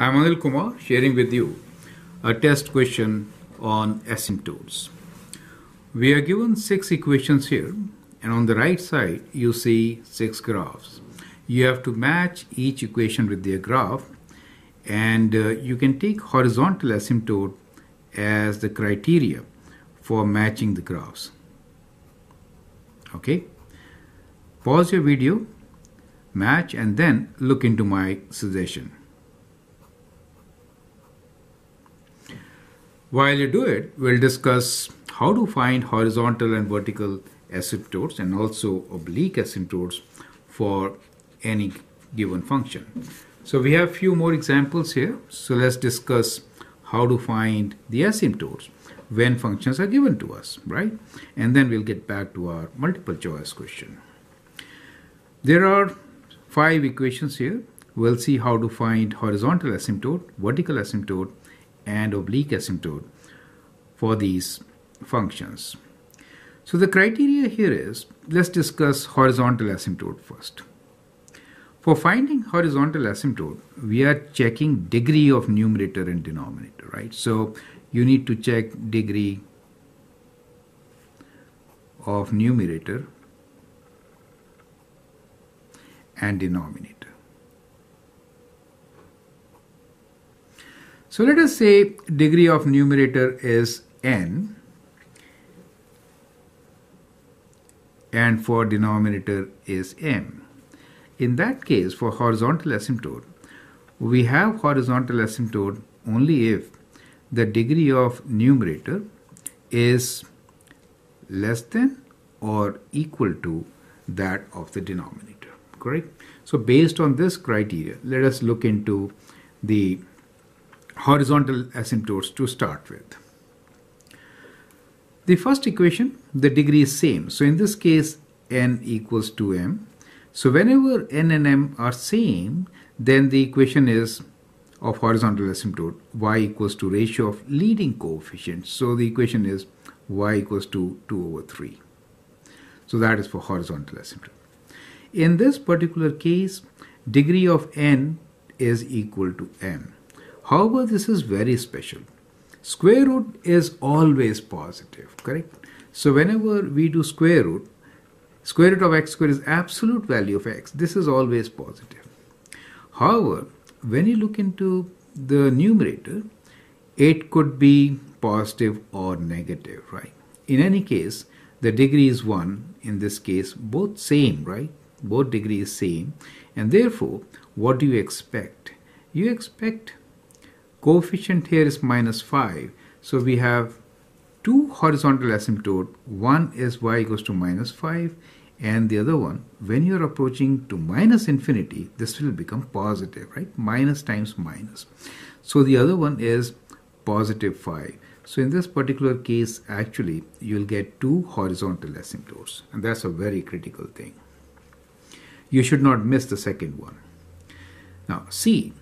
I'm Anil Kumar sharing with you a test question on asymptotes. We are given six equations here and on the right side you see six graphs. You have to match each equation with their graph and uh, you can take horizontal asymptote as the criteria for matching the graphs. Okay, pause your video, match and then look into my suggestion. While you do it, we'll discuss how to find horizontal and vertical asymptotes and also oblique asymptotes for any given function. So we have few more examples here. So let's discuss how to find the asymptotes when functions are given to us, right? And then we'll get back to our multiple choice question. There are five equations here. We'll see how to find horizontal asymptote, vertical asymptote, and oblique asymptote for these functions. So the criteria here is, let's discuss horizontal asymptote first. For finding horizontal asymptote, we are checking degree of numerator and denominator, right? So you need to check degree of numerator and denominator. So let us say degree of numerator is n and for denominator is m. In that case, for horizontal asymptote, we have horizontal asymptote only if the degree of numerator is less than or equal to that of the denominator, correct? So based on this criteria, let us look into the horizontal asymptotes to start with. The first equation, the degree is same. So in this case, n equals to m so whenever n and m are same, then the equation is of horizontal asymptote y equals to ratio of leading coefficients. So the equation is y equals to 2 over 3. So that is for horizontal asymptote. In this particular case, degree of n is equal to m. However, this is very special. Square root is always positive, correct? So whenever we do square root, Square root of x squared is absolute value of x. This is always positive. However, when you look into the numerator, it could be positive or negative, right? In any case, the degree is 1. In this case, both same, right? Both degree is same. And therefore, what do you expect? You expect coefficient here is minus 5. So we have two horizontal asymptote. One is y equals to minus 5 and the other one when you're approaching to minus infinity this will become positive right? Minus times minus. So the other one is positive 5 so in this particular case actually you'll get two horizontal asymptotes and that's a very critical thing. You should not miss the second one. Now see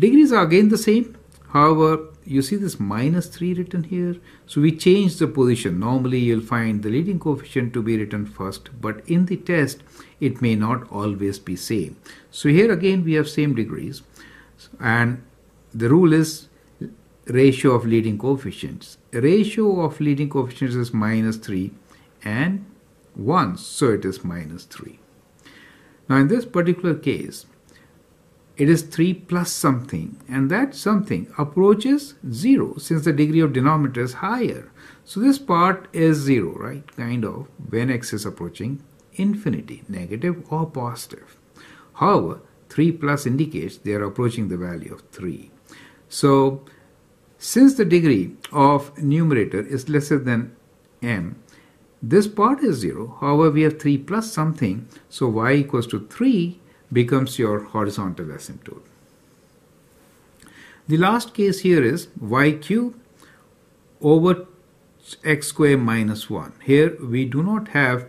degrees are again the same however you see this minus 3 written here. So we change the position. Normally you'll find the leading coefficient to be written first, but in the test it may not always be same. So here again we have same degrees and the rule is ratio of leading coefficients. Ratio of leading coefficients is minus 3 and 1, so it is minus 3. Now in this particular case, it is 3 plus something and that something approaches 0 since the degree of denominator is higher. So this part is 0, right? Kind of when x is approaching infinity, negative or positive. However, 3 plus indicates they are approaching the value of 3. So since the degree of numerator is lesser than m, this part is 0. However, we have 3 plus something, so y equals to 3 becomes your horizontal asymptote. The last case here is y cube over x square minus 1. Here we do not have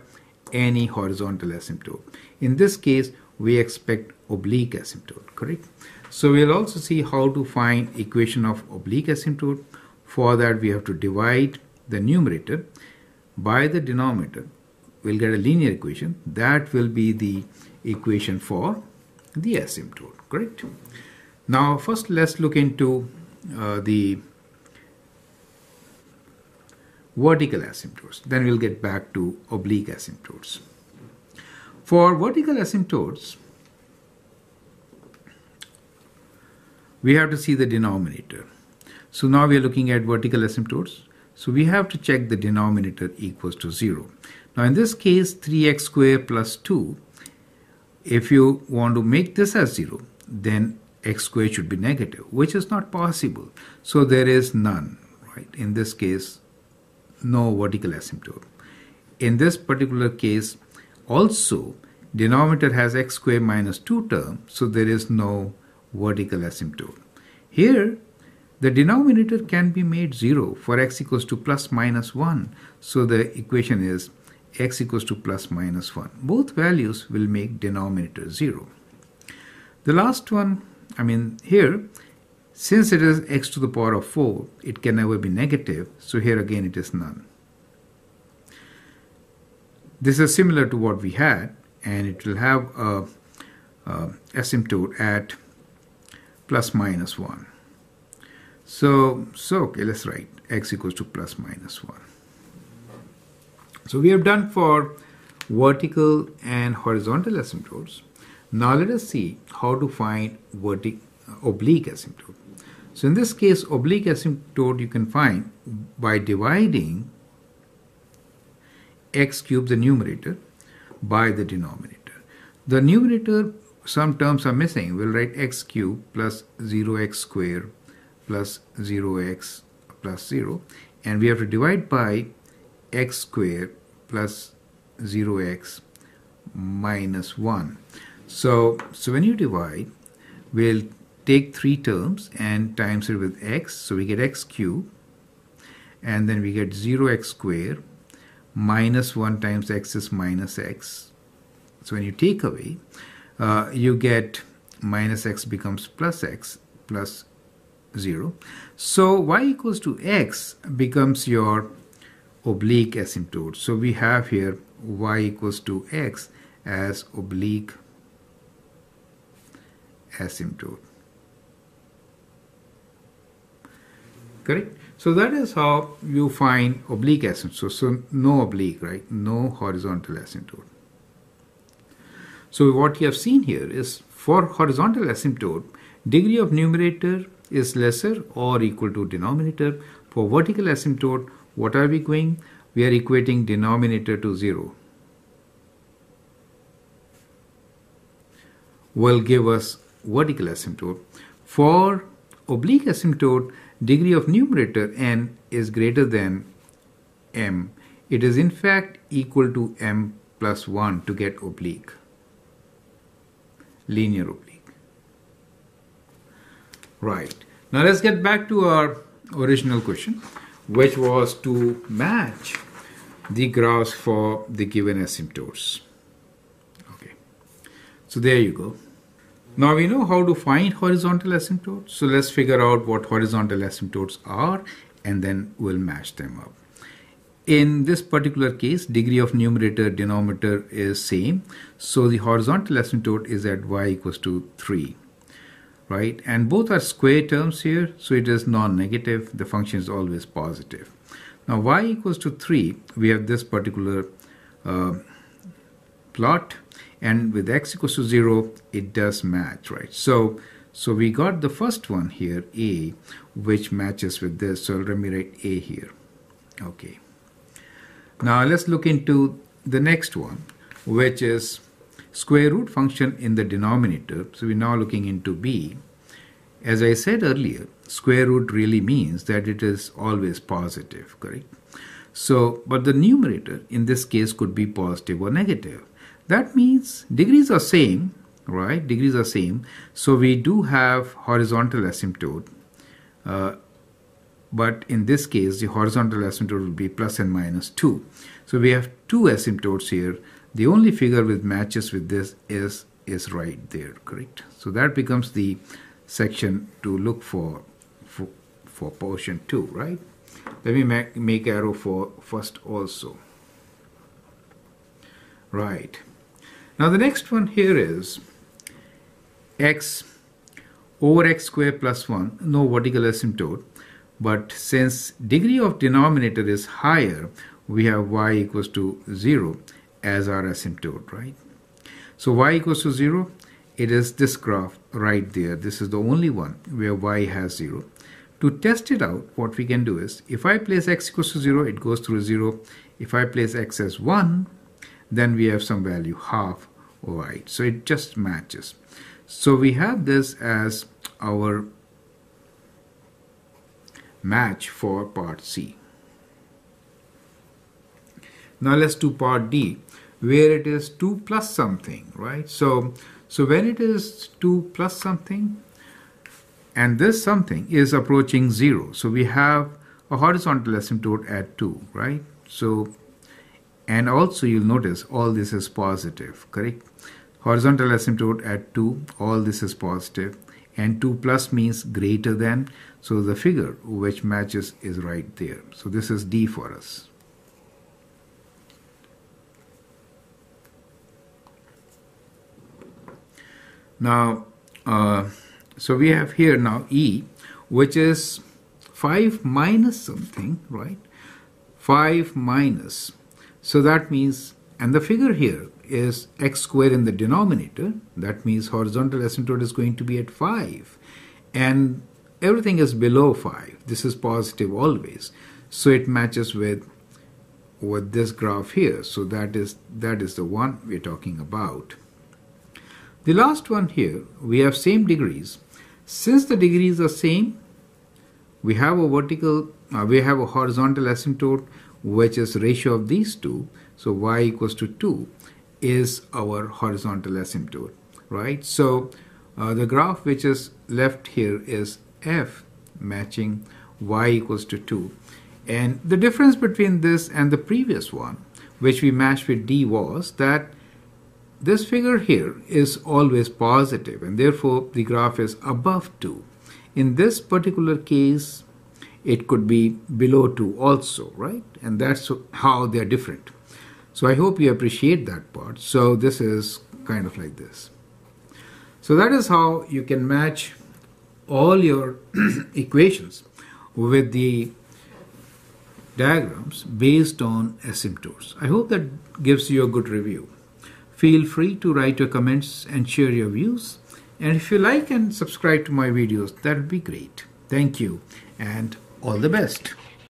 any horizontal asymptote. In this case, we expect oblique asymptote, correct? So we'll also see how to find equation of oblique asymptote. For that, we have to divide the numerator by the denominator. We'll get a linear equation. That will be the equation for the asymptote, correct? Now, first let's look into uh, the vertical asymptotes. Then we'll get back to oblique asymptotes. For vertical asymptotes, we have to see the denominator. So now we are looking at vertical asymptotes. So we have to check the denominator equals to 0. Now in this case 3x squared plus 2, if you want to make this as 0, then x squared should be negative, which is not possible. So there is none, right? In this case, no vertical asymptote. In this particular case, also denominator has x squared minus 2 term, so there is no vertical asymptote. Here, the denominator can be made 0 for x equals to plus minus 1. So the equation is x equals to plus minus 1. Both values will make denominator 0. The last one, I mean here, since it is x to the power of 4, it can never be negative. So here again it is none. This is similar to what we had and it will have a, a asymptote at plus minus 1. So, so okay, let's write x equals to plus minus 1. So we have done for vertical and horizontal asymptotes. Now let us see how to find vertic uh, oblique asymptote. So in this case, oblique asymptote you can find by dividing x cubed the numerator by the denominator. The numerator, some terms are missing. We'll write x cubed plus 0x squared plus 0x plus 0 and we have to divide by x squared plus 0x minus 1. So, so when you divide, we'll take three terms and times it with x. So we get x cubed and then we get 0x squared minus 1 times x is minus x. So when you take away, uh, you get minus x becomes plus x plus 0. So y equals to x becomes your oblique asymptote. So we have here y equals to x as oblique asymptote. Correct? So that is how you find oblique asymptote. So, no oblique, right? No horizontal asymptote. So what you have seen here is for horizontal asymptote, degree of numerator is lesser or equal to denominator. For vertical asymptote, what are we going? We are equating denominator to 0. Will give us vertical asymptote. For oblique asymptote, degree of numerator n is greater than m. It is in fact equal to m plus 1 to get oblique, linear oblique. Right. Now let's get back to our original question which was to match the graphs for the given asymptotes. Okay, so there you go. Now we know how to find horizontal asymptotes. So let's figure out what horizontal asymptotes are and then we'll match them up. In this particular case, degree of numerator denominator is same. So the horizontal asymptote is at y equals to 3 right? And both are square terms here, so it is non-negative. The function is always positive. Now y equals to 3, we have this particular uh, plot, and with x equals to 0, it does match, right? So, so we got the first one here, a, which matches with this. So let me write a here. Okay. Now let's look into the next one, which is square root function in the denominator. So we're now looking into b. As I said earlier, square root really means that it is always positive, correct? So, but the numerator in this case could be positive or negative. That means degrees are same, right? Degrees are same. So we do have horizontal asymptote. Uh, but in this case, the horizontal asymptote will be plus and minus 2. So we have two asymptotes here the only figure with matches with this is is right there, correct? So that becomes the section to look for for, for portion 2, right? Let me make, make arrow for first also. Right. Now the next one here is x over x square plus 1, no vertical asymptote. But since degree of denominator is higher, we have y equals to 0 as our asymptote, right? So y equals to 0, it is this graph right there. This is the only one where y has 0. To test it out, what we can do is, if I place x equals to 0, it goes through 0. If I place x as 1, then we have some value, half y. So it just matches. So we have this as our match for part C. Now let's do part D where it is 2 plus something, right? So, so when it is 2 plus something and this something is approaching 0, so we have a horizontal asymptote at 2, right? So, and also you'll notice all this is positive, correct? Horizontal asymptote at 2, all this is positive and 2 plus means greater than so the figure which matches is right there so this is D for us now uh, so we have here now E which is 5 minus something right 5 minus so that means and the figure here is x squared in the denominator. That means horizontal asymptote is going to be at 5. And everything is below 5. This is positive always. So it matches with with this graph here. So that is that is the one we're talking about. The last one here, we have same degrees. Since the degrees are same, we have a vertical, uh, we have a horizontal asymptote, which is ratio of these two. So y equals to 2 is our horizontal asymptote, right? So uh, the graph which is left here is f matching y equals to 2. And the difference between this and the previous one, which we matched with d, was that this figure here is always positive and therefore the graph is above 2. In this particular case, it could be below 2 also, right? And that's how they're different. So I hope you appreciate that part. So this is kind of like this. So that is how you can match all your equations with the diagrams based on asymptotes. I hope that gives you a good review. Feel free to write your comments and share your views. And if you like and subscribe to my videos, that would be great. Thank you and all the best.